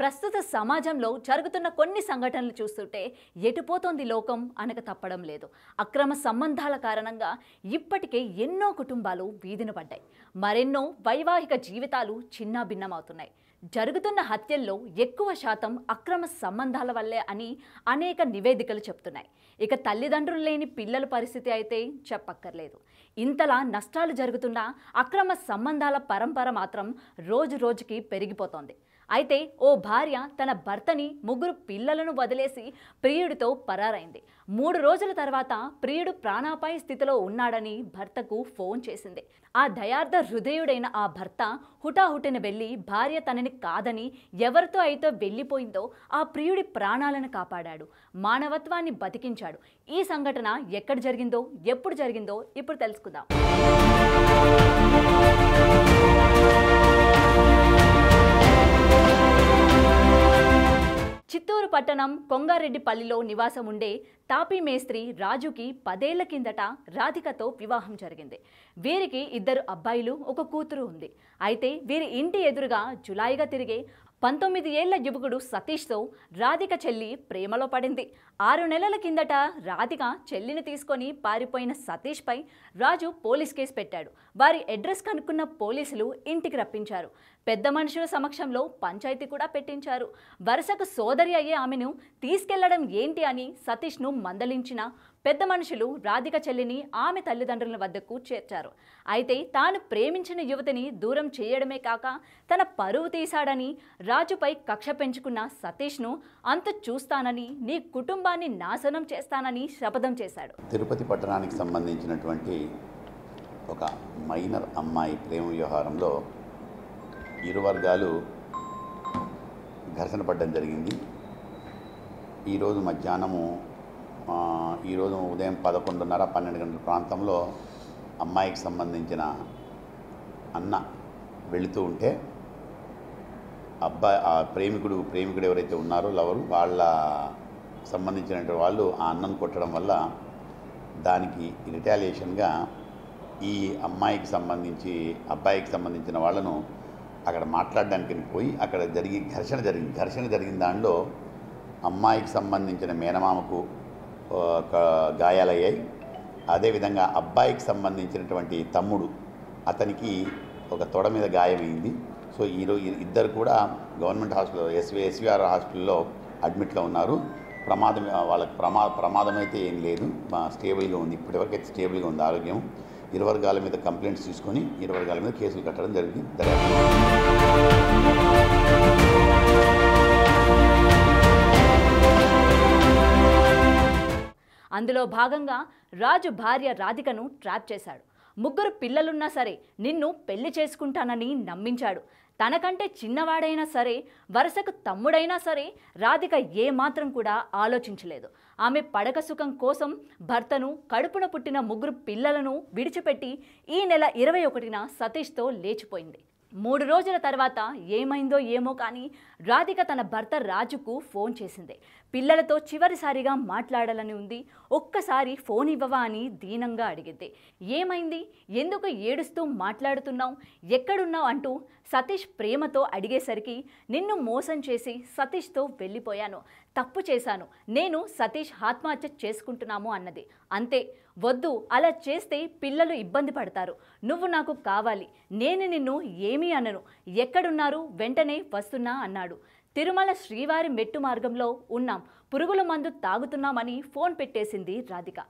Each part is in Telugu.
ప్రస్తుత సమాజంలో జరుగుతున్న కొన్ని సంఘటనలు చూస్తుంటే ఎటుపోతోంది లోకం అనక తప్పడం లేదు. అక్రమ సంబంధాల కారణంగా ఇప్పటికే ఎన్నో కుటుంబాలు వీధిన పడ్డాయి. మరెన్నో వైవాహిక జీవితాలు చిన్నాభిన్నమవుతున్నాయి జరుగుతున్న హత్యల్లో ఎక్కువ శాతం అక్రమ సంబంధాల వల్లే అని అనేక నివేదికలు చెప్తున్నాయి. ఇక తల్లిదండ్రులు లేని పిల్లల పరిస్థితి అయితే చెప్పక్కర్లేదు. ఇంతలా నష్టాలు జరుగుతున్న అక్రమ సంబంధాల పరంపర మాత్రం రోజు రోజుకి పెరిగిపోతోంది. అయితే ఓ భార్య తన భర్తని ముగ్గురు పిల్లలను వదిలేసి ప్రియుడితో పరారైంది. మూడు రోజుల తర్వాత ప్రియుడు ప్రాణాపాయ స్థితిలో ఉన్నాడని భర్తకు ఫోన్ చేసింది. ఆ దయార్థ హృదయుడైన ఆ భర్త హుటాహుటిన వెళ్ళి భార్య తనని కాదని ఎవరితో అయితే వెళ్ళిపోయిందో ఆ ప్రియుడి ప్రాణాలను కాపాడాడు. మానవత్వాన్ని బతికించాడు. ఈ సంఘటన ఎక్కడ జరిగిందో ఎప్పుడు జరిగిందో ఇప్పుడు తెలుసుకుందాం. చిత్తూరు పట్టణం కొంగారెడ్డిపల్లిలో నివాసం ఉండే తాపీ మేస్త్రి రాజుకి పదేళ్ళ కిందట రాధికతో వివాహం జరిగింది. వీరికి ఇద్దరు అబ్బాయిలు ఒక కూతురు ఉంది. అయితే వీరి ఇంటి ఎదురుగా జులాయిగా తిరిగే పంతొమ్మిది ఏళ్ళ యువకుడు సతీష్తో రాధిక చెల్లి ప్రేమలో పడింది. ఆరు నెలల కిందట రాధిక చెల్లిని తీసుకొని పారిపోయిన సతీష్పై రాజు పోలీస్ కేసు పెట్టాడు. వారి అడ్రస్ కనుక్కున్న పోలీసులు ఇంటికి రప్పించారు. పెద్ద మనుషుల సమక్షంలో పంచాయతీ కూడా పెట్టించారు. వరుసకు సోదరి అయ్యే ఆమెను తీసుకెళ్ళడం ఏంటి అని సతీష్ను మందలించిన పెద్ద మనుషులు రాధిక చెల్లిని ఆమె తల్లిదండ్రుల వద్దకు చేర్చారు. అయితే తాను ప్రేమించిన యువతిని దూరం చేయడమే కాక తన పరువు తీశాడని రాజుపై కక్ష పెంచుకున్న సతీష్ను అంత చూస్తానని నీ కుటుంబాన్ని నాశనం చేస్తానని శపథం చేశాడు. తిరుపతి పట్టణానికి సంబంధించినటువంటి ఒక మైనర్ అమ్మాయి ప్రేమ వ్యవహారంలో ఇరు వర్గాలు ఘర్షణ పడడం జరిగింది. ఈరోజు మధ్యాహ్నము ఈరోజు ఉదయం పదకొండున్నర పన్నెండు గంటల ప్రాంతంలో అమ్మాయికి సంబంధించిన అన్న వెళుతూ ఉంటే అబ్బాయి ఆ ప్రేమికుడు ప్రేమికుడు ఎవరైతే ఉన్నారో లవరు వాళ్ళ సంబంధించినటువంటి వాళ్ళు ఆ అన్నను కొట్టడం వల్ల దానికి రిటాలియేషన్గా ఈ అమ్మాయికి సంబంధించి అబ్బాయికి సంబంధించిన వాళ్ళను అక్కడ మాట్లాడడానికి పోయి అక్కడ జరిగి ఘర్షణ జరిగింది ఘర్షణ జరిగిన దానిలో అమ్మాయికి సంబంధించిన మేనమామకు గాయాలయ్యాయి. అదేవిధంగా అబ్బాయికి సంబంధించినటువంటి తమ్ముడు అతనికి ఒక తొడ మీద గాయమైంది. సో ఈరోజు ఇద్దరు కూడా గవర్నమెంట్ హాస్పిటల్ ఎస్వి ఎస్విఆర్ హాస్పిటల్లో అడ్మిట్లో ఉన్నారు. ప్రమాదం వాళ్ళకి ప్రమా ప్రమాదం అయితే ఏం లేదు. మా స్టేబుల్గా ఉంది. ఇప్పటివరకు అయితే స్టేబుల్గా ఉంది ఆరోగ్యం. ఇరు వర్గాల మీద కంప్లైంట్స్ తీసుకొని ఇరు వర్గాల మీద కేసులు కట్టడం జరిగింది. దర్యాప్తు అందులో భాగంగా రాజు భార్య రాధికను ట్రాప్ చేశాడు. ముగ్గురు పిల్లలున్నా సరే నిన్ను పెళ్ళి చేసుకుంటానని నమ్మించాడు. తనకంటే చిన్నవాడైనా సరే వరుసకు తమ్ముడైనా సరే రాధిక ఏమాత్రం కూడా ఆలోచించలేదు. ఆమె పడక సుఖం కోసం భర్తను కడుపున పుట్టిన ముగ్గురు పిల్లలను విడిచిపెట్టి ఈ నెల ఇరవై ఒకటిన సతీష్తో లేచిపోయింది. మూడు రోజుల తర్వాత ఏమైందో ఏమో కానీ రాధిక తన భర్త రాజుకు ఫోన్ చేసింది. పిల్లలతో చివరిసారిగా మాట్లాడాలని ఉంది. ఒక్కసారి ఫోన్ ఇవ్వవా అని దీనంగా అడిగింది. ఏమైంది? ఎందుకు ఏడుస్తూ మాట్లాడుతున్నావు? ఎక్కడున్నావు? అంటూ సతీష్ ప్రేమతో అడిగేసరికి నిన్ను మోసం చేసి సతీష్తో వెళ్ళిపోయాను. తప్పు చేశాను. నేను సతీష్ ఆత్మహత్య చేసుకుంటున్నాము అన్నది. అంతే. వద్దు. అలా చేస్తే పిల్లలు ఇబ్బంది పడతారు. నువ్వు నాకు కావాలి. నేను నిన్ను ఏమీ అనను. ఎక్కడున్నారు? వెంటనే వస్తున్నా అన్నాడు. తిరుమల శ్రీవారి మెట్టు మార్గంలో ఉన్నాం. పురుగుల మందు తాగుతున్నామని ఫోన్ పెట్టేసింది రాధిక.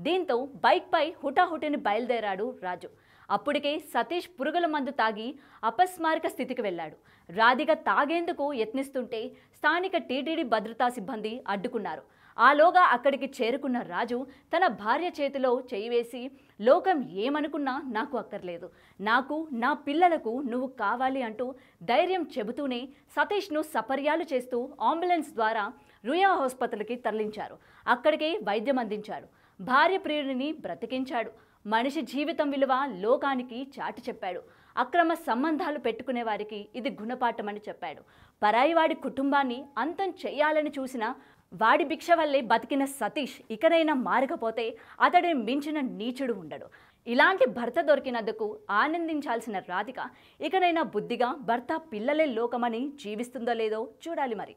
దీంతో బైక్పై హుటాహుటిని బయలుదేరాడు రాజు. అప్పటికే సతీష్ పురుగుల మందు తాగి అపస్మారక స్థితికి వెళ్ళాడు. రాధిక తాగేందుకు యత్నిస్తుంటే స్థానిక టీటీడీ భద్రతా సిబ్బంది అడ్డుకున్నారు. ఆలోగా అక్కడికి చేరుకున్న రాజు తన భార్య చేతిలో చేయివేసి లోకం ఏమనుకున్నా నాకు అక్కర్లేదు. నాకు నా పిల్లలకు నువ్వు కావాలి అంటూ ధైర్యం చెబుతూనే సతీష్ను సపర్యాలు చేస్తూ అంబులెన్స్ ద్వారా రుయా ఆసుపత్రికి తరలించారు. అక్కడికే వైద్యం అందించాడు. భార్య ప్రియుడిని బ్రతికించాడు. మనిషి జీవితం విలువ లోకానికి చాటి చెప్పాడు. అక్రమ సంబంధాలు పెట్టుకునే వారికి ఇది గుణపాఠమని చెప్పాడు. పరాయివాడి కుటుంబాన్ని అంతం చేయాలని చూసిన వాడి భిక్ష వల్లే బతికిన సతీష్ ఇకనైనా మారకపోతే అతడిని మించిన నీచుడు ఉండడు. ఇలాంటి భర్త దొరికినందుకు ఆనందించాల్సిన రాధిక ఇకనైనా బుద్ధిగా భర్త పిల్లలే లోకమని జీవిస్తుందో లేదో చూడాలి మరి.